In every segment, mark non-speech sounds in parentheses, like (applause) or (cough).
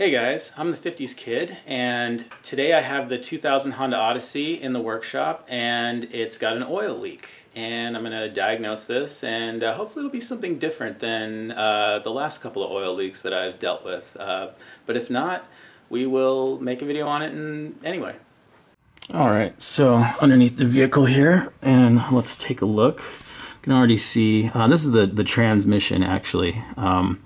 Hey guys, I'm the 50s Kid, and today I have the 2000 Honda Odyssey in the workshop, and it's got an oil leak. And I'm going to diagnose this, and uh, hopefully it'll be something different than uh, the last couple of oil leaks that I've dealt with. Uh, but if not, we will make a video on it and anyway. Alright, so underneath the vehicle here, and let's take a look. You can already see, uh, this is the, the transmission actually. Um,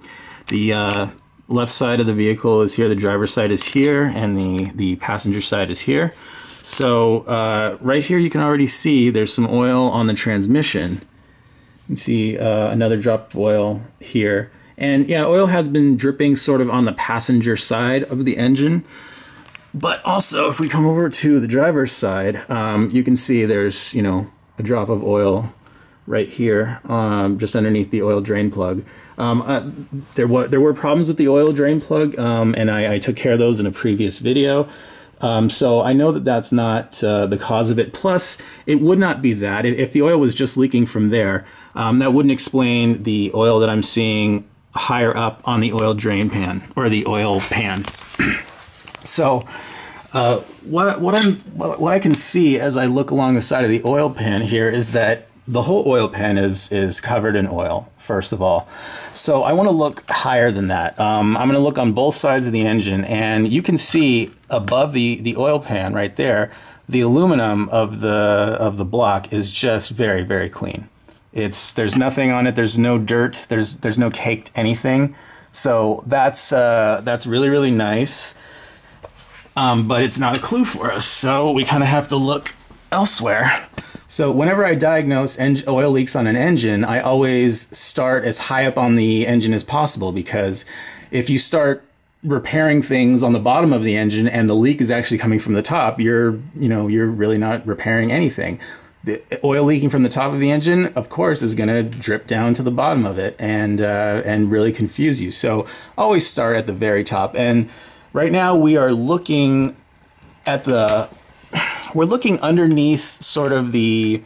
the uh, left side of the vehicle is here, the driver's side is here, and the, the passenger side is here. So uh, right here you can already see there's some oil on the transmission. You can see uh, another drop of oil here. And yeah, oil has been dripping sort of on the passenger side of the engine. But also, if we come over to the driver's side, um, you can see there's, you know, a drop of oil right here, um, just underneath the oil drain plug. Um, uh, there, were, there were problems with the oil drain plug, um, and I, I, took care of those in a previous video. Um, so I know that that's not uh, the cause of it. Plus, it would not be that. If the oil was just leaking from there, um, that wouldn't explain the oil that I'm seeing higher up on the oil drain pan, or the oil pan. (clears throat) so uh, what, what, I'm, what I can see as I look along the side of the oil pan here is that the whole oil pan is is covered in oil first of all. So I want to look higher than that. Um, I'm going to look on both sides of the engine and you can see above the the oil pan right there the aluminum of the of the block is just very very clean. It's there's nothing on it there's no dirt there's there's no caked anything. So that's uh, that's really really nice. Um, but it's not a clue for us so we kind of have to look elsewhere so whenever I diagnose oil leaks on an engine, I always start as high up on the engine as possible because if you start repairing things on the bottom of the engine and the leak is actually coming from the top, you're, you know, you're really not repairing anything. The oil leaking from the top of the engine, of course, is going to drip down to the bottom of it and uh, and really confuse you. So always start at the very top. And right now we are looking at the we're looking underneath sort of the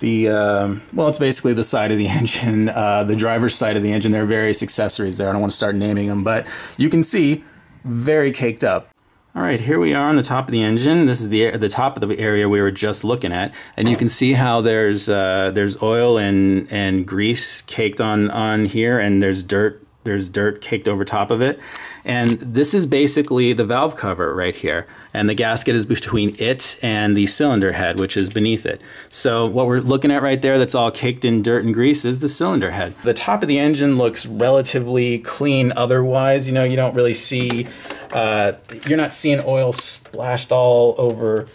the um, well, it's basically the side of the (laughs) engine, uh, the driver's side of the engine. There are various accessories there. I don't want to start naming them, but you can see very caked up. All right, here we are on the top of the engine. This is the the top of the area we were just looking at, and you can see how there's uh, there's oil and and grease caked on on here, and there's dirt there's dirt caked over top of it. And this is basically the valve cover right here. And the gasket is between it and the cylinder head, which is beneath it. So what we're looking at right there that's all caked in dirt and grease is the cylinder head. The top of the engine looks relatively clean otherwise. You know, you don't really see, uh, you're not seeing oil splashed all over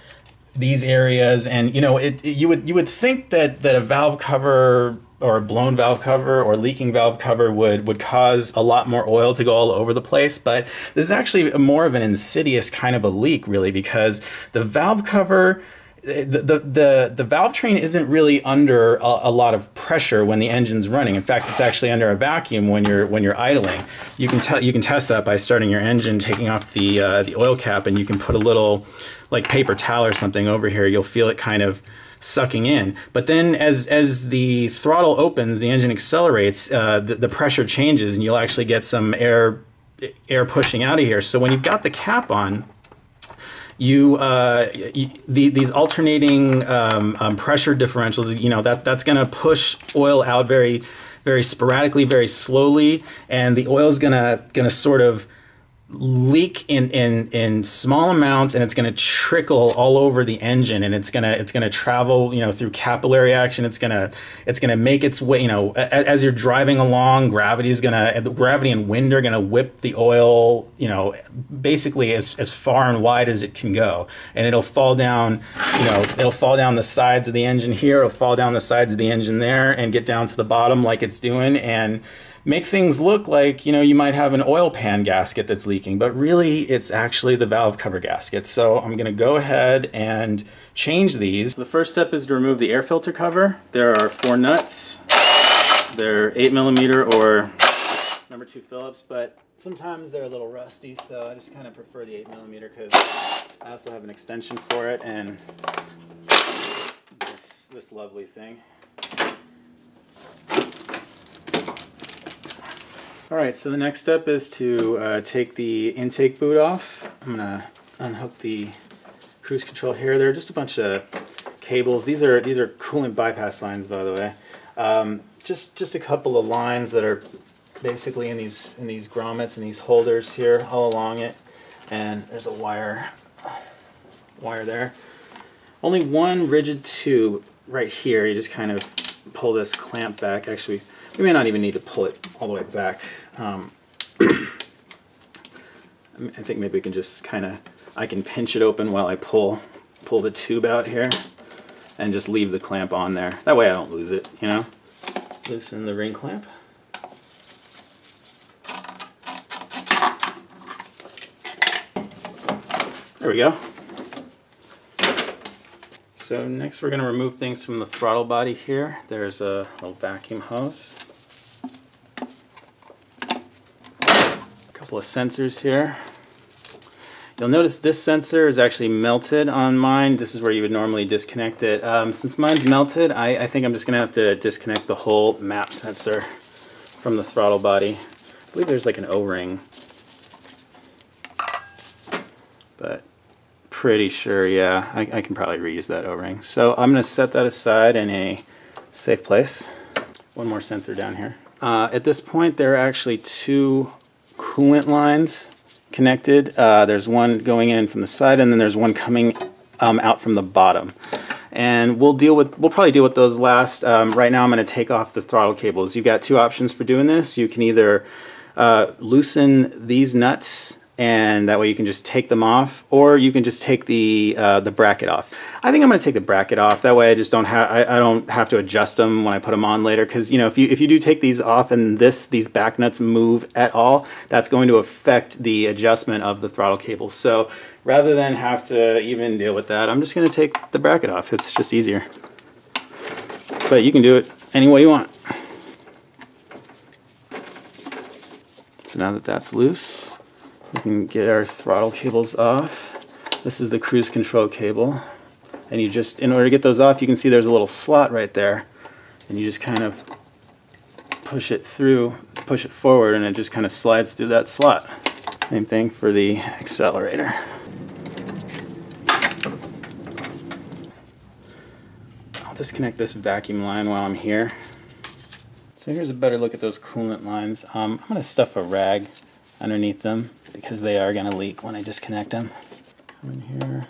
these areas and you know it, it, you would you would think that that a valve cover or a blown valve cover or leaking valve cover would would cause a lot more oil to go all over the place but this is actually more of an insidious kind of a leak really because the valve cover the, the, the, the valve train isn't really under a, a, lot of pressure when the engine's running. In fact, it's actually under a vacuum when you're when you're idling. You can tell you can test that by starting your engine, taking off the uh, the oil cap, and you can put a little like paper towel or something over here. You'll feel it kind of sucking in. But then as as the throttle opens, the engine accelerates, uh, the, the pressure changes, and you'll actually get some air air pushing out of here. So when you've got the cap on, you, uh, you the, these alternating um, um, pressure differentials, you know that that's going to push oil out very very sporadically, very slowly, and the oil is gonna gonna sort of leak in in in small amounts and it's going to trickle all over the engine and it's going to it's going to travel you know through capillary action. It's going to it's going to make its way you know as, as you're driving along gravity is going to the gravity and wind are going to whip the oil you know basically as, as far and wide as it can go. And it'll fall down you know it'll fall down the sides of the engine here it'll fall down the sides of the engine there and get down to the bottom like it's doing. And make things look like, you know, you might have an oil pan gasket that's leaking, but really it's actually the valve cover gasket. So I'm gonna go ahead and change these. The first step is to remove the air filter cover. There are four nuts. They're eight millimeter or number two Phillips, but sometimes they're a little rusty, so I just kind of prefer the eight millimeter because I also have an extension for it and this, this lovely thing. All right, so the next step is to uh, take the intake boot off. I'm gonna unhook the cruise control here. There are just a bunch of cables. These are these are coolant bypass lines, by the way. Um, just just a couple of lines that are basically in these in these grommets and these holders here all along it. And there's a wire wire there. Only one rigid tube right here. You just kind of pull this clamp back. Actually, we may not even need to pull it all the way back. Um, (clears throat) I think maybe we can just kind of, I can pinch it open while I pull, pull the tube out here and just leave the clamp on there. That way I don't lose it, you know? Loosen the ring clamp. There we go. So next we're going to remove things from the throttle body here. There's a little vacuum hose. Couple of sensors here. You'll notice this sensor is actually melted on mine. This is where you would normally disconnect it. Um, since mine's melted, I, I think I'm just going to have to disconnect the whole map sensor from the throttle body. I believe there's like an O-ring. But pretty sure, yeah, I, I can probably reuse that O-ring. So I'm going to set that aside in a safe place. One more sensor down here. Uh, at this point, there are actually two coolant lines connected. Uh, there's one going in from the side, and then there's one coming um, out from the bottom. And we'll deal with, we'll probably deal with those last. Um, right now, I'm going to take off the throttle cables. You've got two options for doing this. You can either uh, loosen these nuts and that way you can just take them off or you can just take the uh, the bracket off. I think I'm going to take the bracket off. That way I just don't have I, I don't have to adjust them when I put them on later because you know if you if you do take these off and this these back nuts move at all, that's going to affect the adjustment of the throttle cables. So rather than have to even deal with that, I'm just going to take the bracket off. It's just easier. But you can do it any way you want. So now that that's loose, we can get our throttle cables off. This is the cruise control cable. And you just, in order to get those off, you can see there's a little slot right there. And you just kind of push it through, push it forward, and it just kind of slides through that slot. Same thing for the accelerator. I'll disconnect this vacuum line while I'm here. So here's a better look at those coolant lines. Um, I'm going to stuff a rag underneath them because they are going to leak when I disconnect them. Come in here,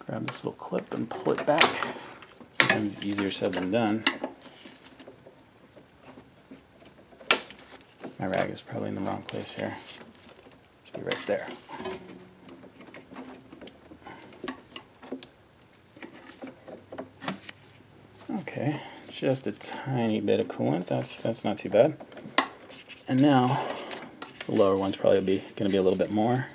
grab this little clip and pull it back. Sometimes easier said than done. My rag is probably in the wrong place here. Should be right there. Okay, just a tiny bit of coolant. That's that's not too bad. And now the lower one's probably be going to be a little bit more.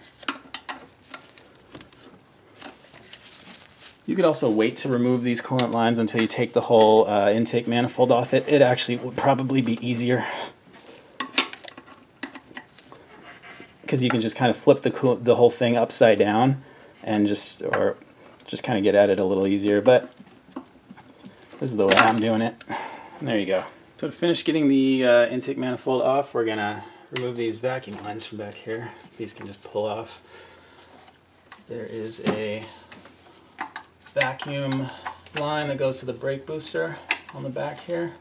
You could also wait to remove these coolant lines until you take the whole uh, intake manifold off it. It actually would probably be easier because you can just kind of flip the the whole thing upside down and just or just kind of get at it a little easier. But this is the way I'm doing it. There you go. So to finish getting the uh, intake manifold off, we're gonna remove these vacuum lines from back here. These can just pull off. There is a vacuum line that goes to the brake booster on the back here.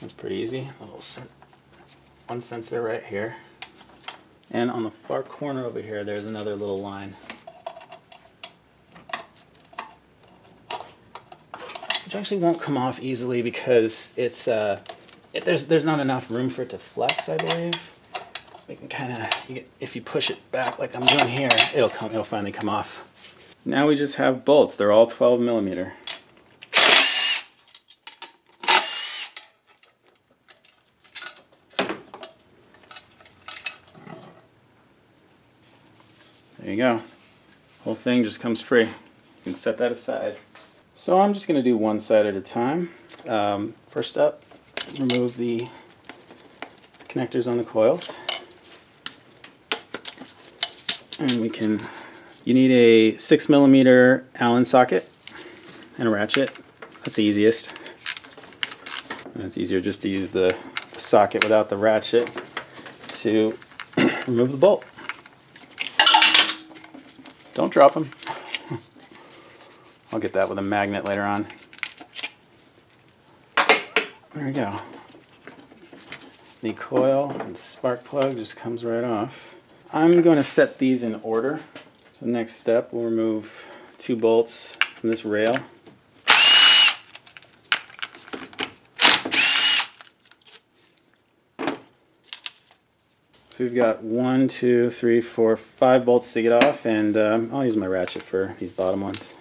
That's pretty easy. A little sen one sensor right here. And on the far corner over here, there's another little line. Which actually won't come off easily because it's uh, it, there's there's not enough room for it to flex, I believe. We can kind of, if you push it back like I'm doing here, it'll come, it'll finally come off. Now we just have bolts. They're all 12 millimeter. There you go. Whole thing just comes free. You can set that aside. So I'm just going to do one side at a time. Um, first up, remove the connectors on the coils. And we can You need a six millimeter Allen socket and a ratchet. That's the easiest. And it's easier just to use the socket without the ratchet to (clears throat) remove the bolt. Don't drop them. I'll get that with a magnet later on. There we go. The coil and spark plug just comes right off. I'm going to set these in order. So next step, we'll remove two bolts from this rail. So we've got one, two, three, four, five bolts to get off, and um, I'll use my ratchet for these bottom ones.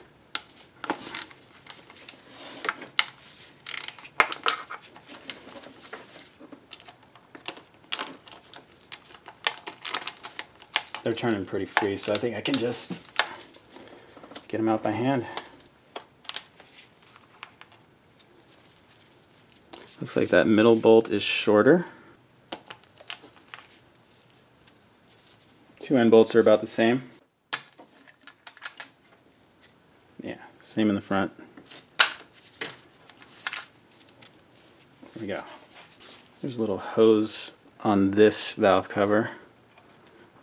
They're turning pretty free, so I think I can just get them out by hand. Looks like that middle bolt is shorter. Two end bolts are about the same. Yeah, same in the front. There we go. There's a little hose on this valve cover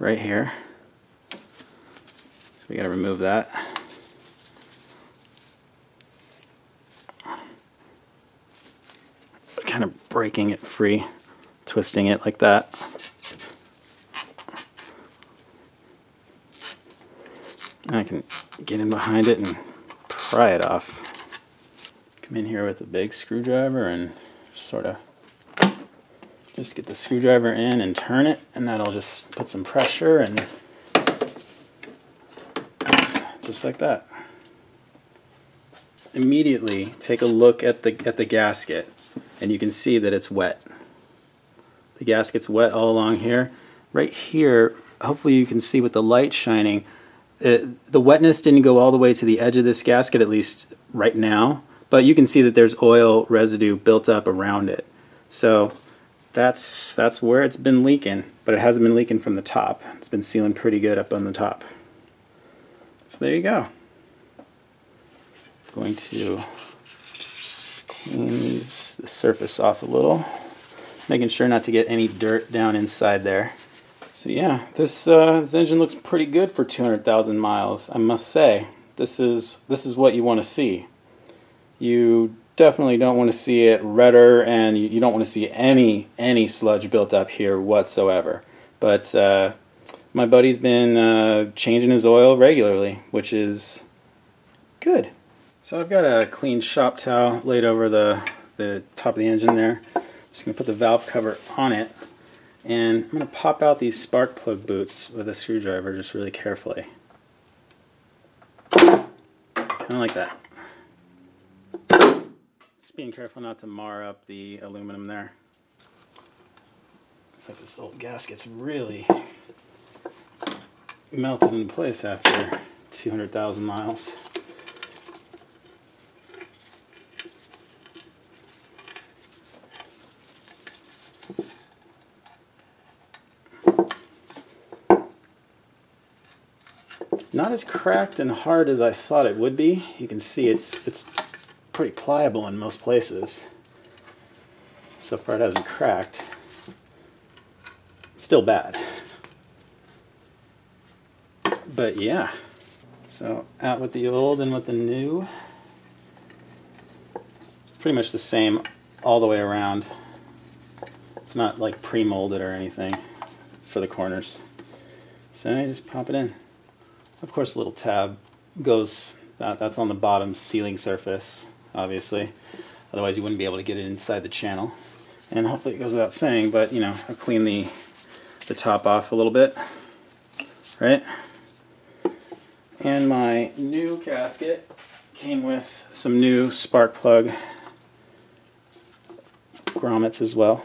right here. So we got to remove that. Kind of breaking it free, twisting it like that. I can get in behind it and pry it off. Come in here with a big screwdriver and sort of just get the screwdriver in and turn it and that'll just put some pressure and just like that. Immediately take a look at the at the gasket and you can see that it's wet. The gasket's wet all along here. Right here, hopefully you can see with the light shining, it, uh, the wetness didn't go all the way to the edge of this gasket, at least right now, but you can see that there's oil residue built up around it. So that's that's where it's been leaking, but it hasn't been leaking from the top. It's been sealing pretty good up on the top. So there you go. Going to clean these, the surface off a little, making sure not to get any dirt down inside there. So yeah, this uh, this engine looks pretty good for 200,000 miles. I must say, this is this is what you want to see. You definitely don't want to see it redder and you, don't want to see any any sludge built up here whatsoever. But uh, my buddy's been uh, changing his oil regularly, which is good. So I've got a clean shop towel laid over the, the top of the engine there. I'm just to put the valve cover on it and I'm to pop out these spark plug boots with a screwdriver just really carefully. Kind of like that being careful not to mar up the aluminum there. It's like this old gasket's really melted in place after 200,000 miles. Not as cracked and hard as I thought it would be. You can see it's it's pretty pliable in most places. So far it hasn't cracked. Still bad. But yeah. So out with the old and with the new. Pretty much the same all the way around. It's not like pre-molded or anything for the corners. So I just pop it in. Of course, a little tab goes, that, that's on the bottom sealing surface obviously. Otherwise you wouldn't be able to get it inside the channel. And hopefully it goes without saying, but you know, I clean the, the top off a little bit, right? And my new gasket came with some new spark plug grommets as well.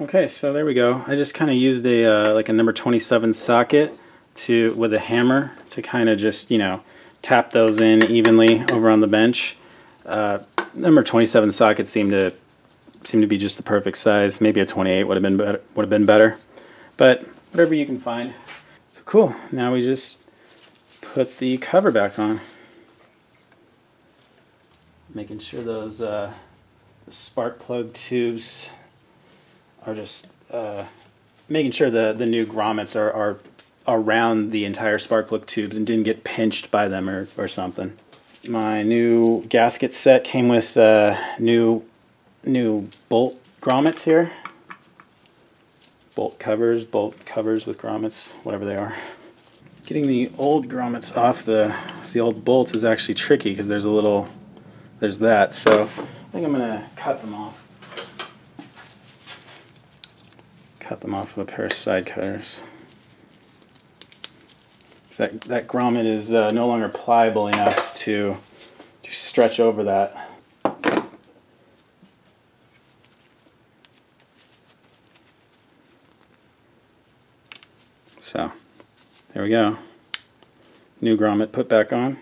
Okay, so there we go. I just kind of used a uh, like a number 27 socket to with a hammer to kind of just, you know, tap those in evenly over on the bench. Uh, number 27 socket seemed to seem to be just the perfect size. Maybe a 28 would have been better, would have been better, but whatever you can find. So cool. Now we just put the cover back on. Making sure those uh, spark plug tubes are just uh, making sure the, the new grommets are, are around the entire spark plug tubes and didn't get pinched by them or, or something. My new gasket set came with uh, new new bolt grommets here. Bolt covers, bolt covers with grommets, whatever they are. Getting the old grommets off the the old bolts is actually tricky because there's a little there's that. So I think I'm gonna cut them off. Cut them off with a pair of side cutters. That, that grommet is uh, no longer pliable enough to, to stretch over that. So, there we go. New grommet put back on.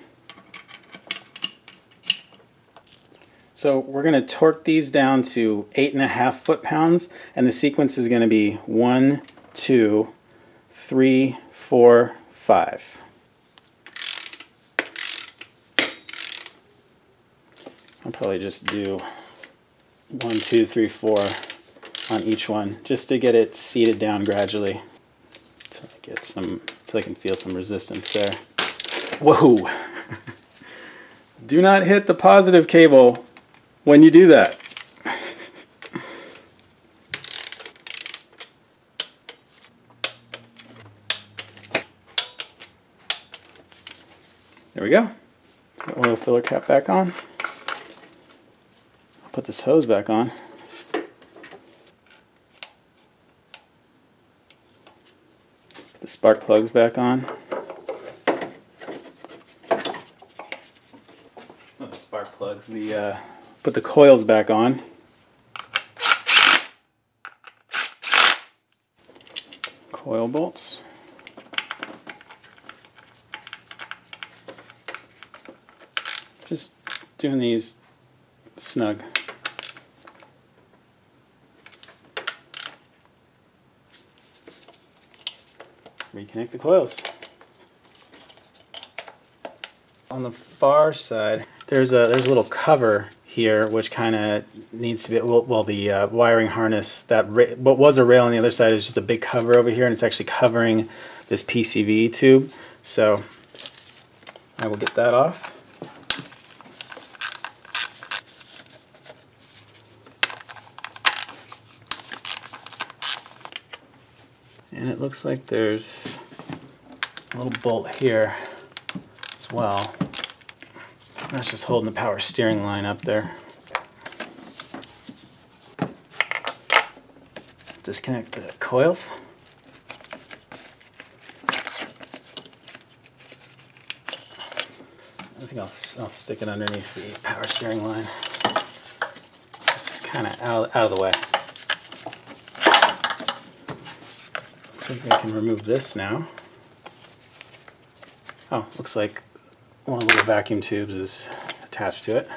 So we're going to torque these down to eight and a half foot-pounds, and the sequence is going to be one, two, three, four, five. I'll probably just do one, two, three, four on each one, just to get it seated down gradually, until I get some, until I can feel some resistance there. Whoa! (laughs) do not hit the positive cable when you do that. There we go. The oil filler cap back on. I'll put this hose back on. Put the spark plugs back on. Not the spark plugs, the uh, put the coils back on. Coil bolts. Just doing these snug. Reconnect the coils. On the far side, there's a there's a little cover here, which kind of needs to be, well, well the uh, wiring harness, that what was a rail on the other side is just a big cover over here, and it's actually covering this PCV tube. So I will get that off. And it looks like there's a little bolt here as well. That's just holding the power steering line up there. Disconnect the coils. I think I'll, I'll stick it underneath the power steering line. It's just kind of out, out of the way. Like I can remove this now. Oh, looks like one of the little vacuum tubes is attached to it.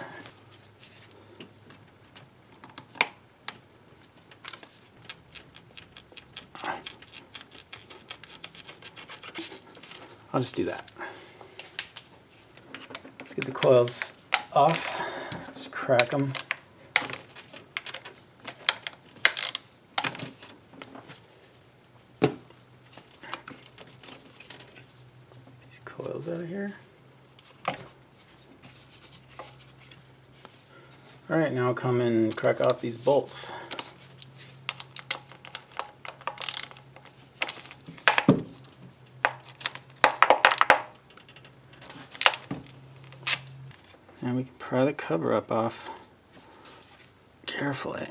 I'll just do that. Let's get the coils off. Just crack them. These coils out of here. Alright, now come and crack off these bolts. And we can pry the cover up off carefully.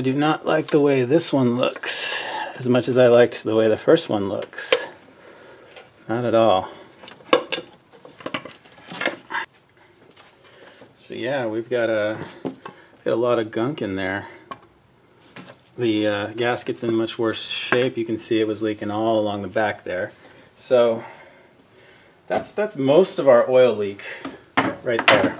I do not like the way this one looks as much as I liked the way the first one looks. Not at all. So yeah, we've got a, got a lot of gunk in there. the uh, gasket's in much worse shape. You can see it was leaking all along the back there. So that's, that's most of our oil leak right there.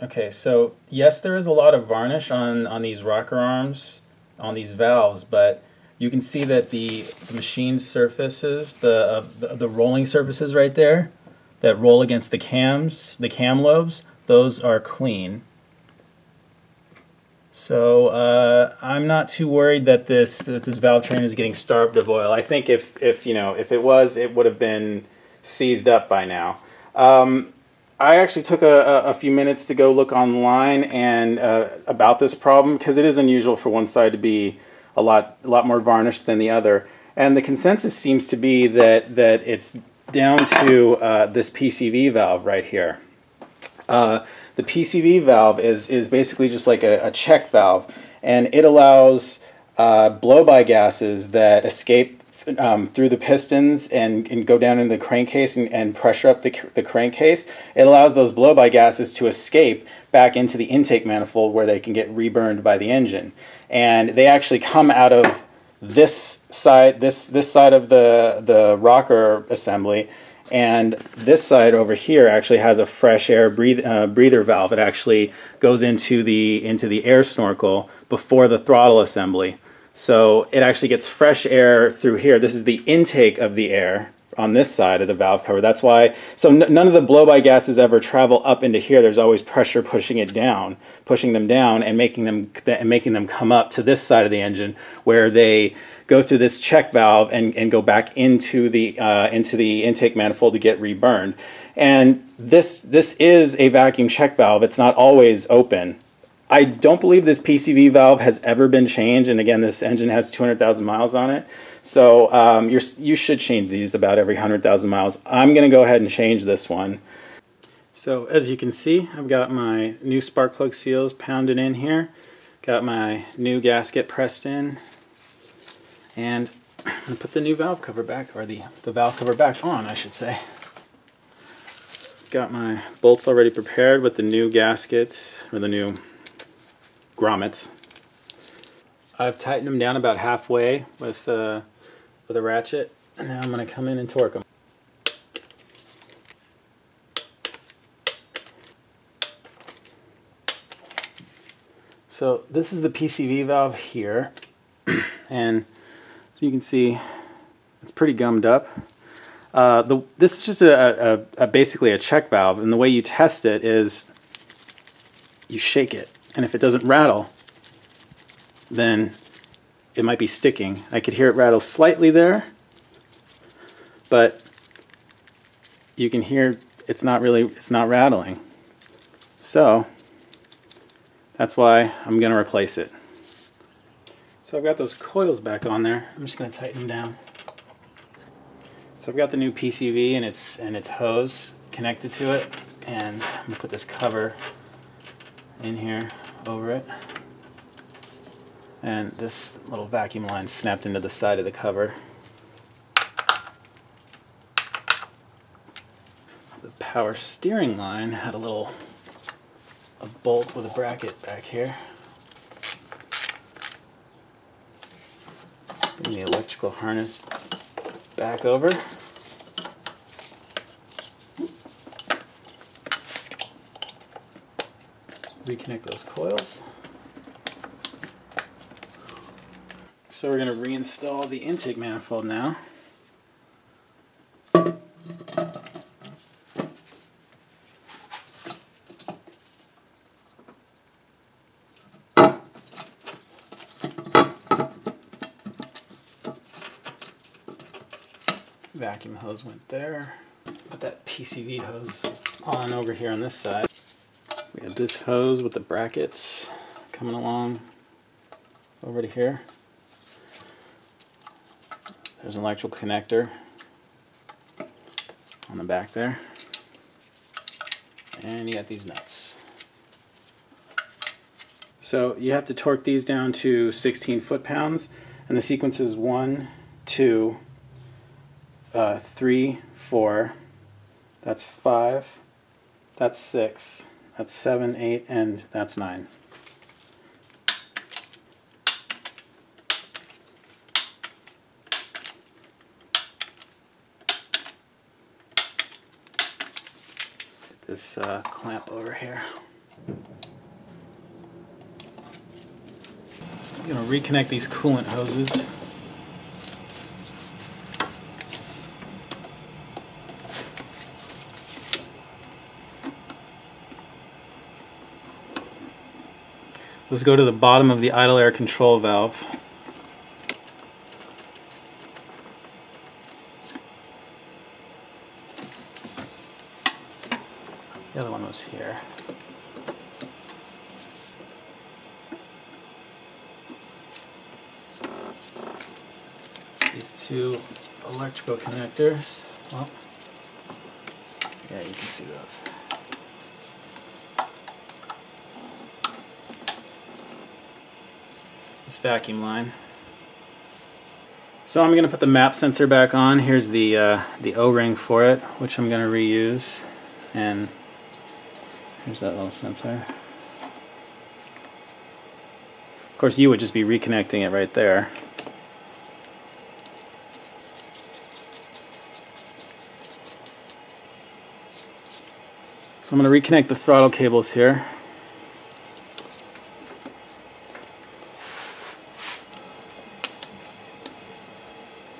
Okay, so yes, there is a lot of varnish on, on these rocker arms, on these valves, but you can see that the, the machined surfaces, the, uh, the, the rolling surfaces right there, that roll against the cams, the cam lobes, those are clean. So uh, I'm not too worried that this that this valve train is getting starved of oil. I think if if you know if it was, it would have been seized up by now. Um, I actually took a, a, few minutes to go look online and uh, about this problem because it is unusual for one side to be a lot a lot more varnished than the other. And the consensus seems to be that that it's down to uh, this PCV valve right here. Uh, the PCV valve is, is basically just like a, a check valve, and it allows uh, blow-by gases that escape um, through the pistons and, and go down into the crankcase and, and pressure up the, the crankcase. It allows those blow-by gases to escape back into the intake manifold where they can get reburned by the engine. And they actually come out of this side, this, this side of the, the rocker assembly, and this side over here actually has a fresh air breathe, uh, breather valve. It actually goes into the, into the air snorkel before the throttle assembly. So it actually gets fresh air through here. This is the intake of the air on this side of the valve cover. That's why, so none of the blow-by gases ever travel up into here. There's always pressure pushing it down, pushing them down and making them, and making them come up to this side of the engine where they go through this check valve and, and go back into the, uh, into the intake manifold to get reburned. And this, this is a vacuum check valve. It's not always open. I don't believe this PCV valve has ever been changed. And again, this engine has 200,000 miles on it. So um, you should change these about every 100,000 miles. I'm going to go ahead and change this one. So as you can see, I've got my new spark plug seals pounded in here. Got my new gasket pressed in. And I'm going to put the new valve cover back, or the, the valve cover back on, I should say. Got my bolts already prepared with the new gasket, or the new grommets. I've tightened them down about halfway with, uh, with a ratchet, and now I'm going to come in and torque them. So this is the PCV valve here, (clears throat) and so you can see it's pretty gummed up. Uh, the, this is just a, a, a, basically a check valve, and the way you test it is you shake it, and if it doesn't rattle, then it might be sticking. I could hear it rattle slightly there, but you can hear it's not really, it's not rattling. So that's why I'm going to replace it. So I've got those coils back on there. I'm just going to tighten them down. So I've got the new PCV and its and its hose connected to it, and I'm to put this cover in here over it. And this little vacuum line snapped into the side of the cover. The power steering line had a little a bolt with a bracket back here. Bring the electrical harness back over. Reconnect those coils. So we're going to reinstall the intake manifold now. vacuum hose went there. Put that PCV hose on over here on this side. This hose with the brackets coming along over to here. There's an electrical connector on the back there. And you got these nuts. So you have to torque these down to 16 foot-pounds, and the sequence is 1, 2, uh, three, four, that's five, that's six, that's 7, 8, and that's 9. Get this uh, clamp over here. I'm going to reconnect these coolant hoses. Let's go to the bottom of the idle air control valve. The other one was here. These two electrical connectors. Well, yeah, you can see those. Vacuum line. So I'm going to put the map sensor back on. Here's the uh, the O-ring for it, which I'm going to reuse. And Here's that little sensor. Of course, you would just be reconnecting it right there. So I'm going to reconnect the throttle cables here.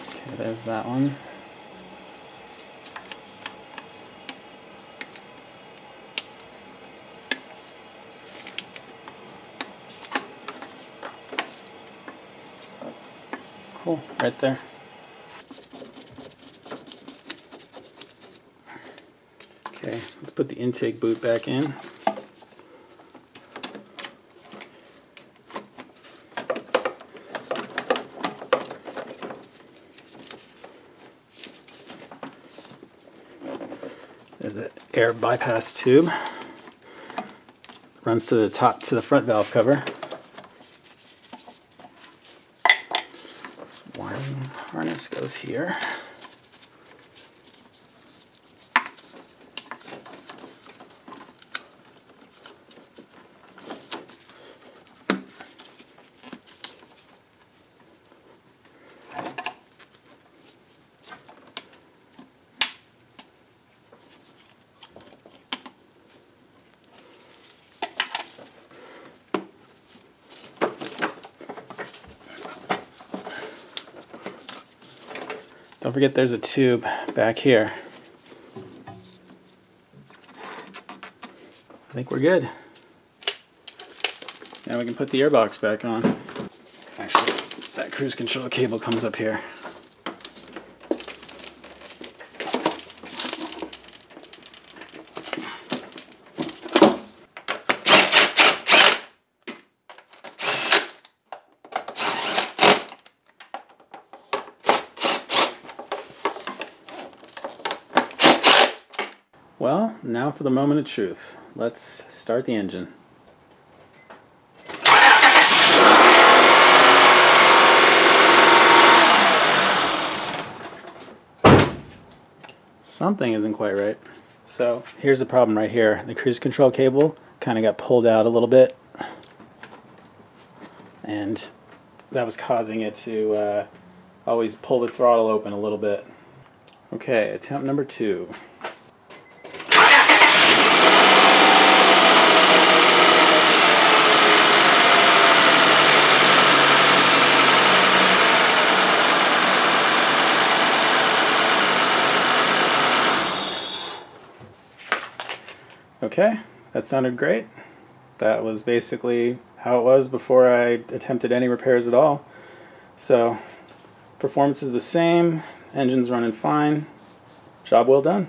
Okay, there's that one. Right there. Okay, let's put the intake boot back in. There's the air bypass tube. Runs to the top to the front valve cover. harness goes here. Don't forget there's a tube back here. I think we're good. Now we can put the airbox back on. Actually, that cruise control cable comes up here. Well, now for the moment of truth. Let's start the engine. Something isn't quite right. So here's the problem right here. The cruise control cable kind of got pulled out a little bit. And that was causing it to uh, always pull the throttle open a little bit. Okay, attempt number two. Okay, that sounded great. That was basically how it was before I attempted any repairs at all. So, performance is the same, engine's running fine, job well done.